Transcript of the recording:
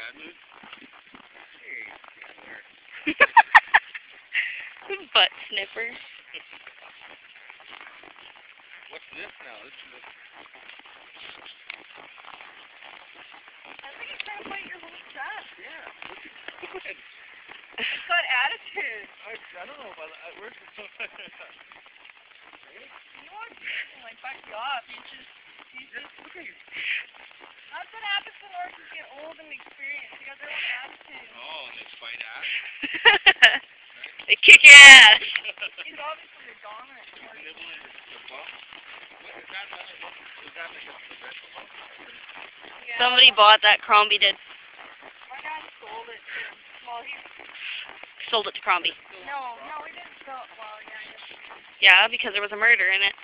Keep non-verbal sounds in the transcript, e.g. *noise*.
bad *laughs* mood? Hey, Butt sniffer. What's this now? This is a... I think he's trying to fight your whole chest. Yeah. Look at He's *laughs* got attitude. I, I don't know if I... I where's the... You want to like fuck you off. He's just, he's just. Look at you. That's what happens when orcas get old and experience. They got their own attitude. Oh, and they fight ass? *laughs* they kick your ass. *laughs* He's obviously the dominant. orca. Nibbling the bump? What, is that another bump? Is that like a progressive bump? Yeah. Somebody bought that. Crombie did. My dad sold it to. Well, he. Sold it to Crombie. No, no, he didn't sell. Well, yeah, I. Yeah, because there was a murder in it.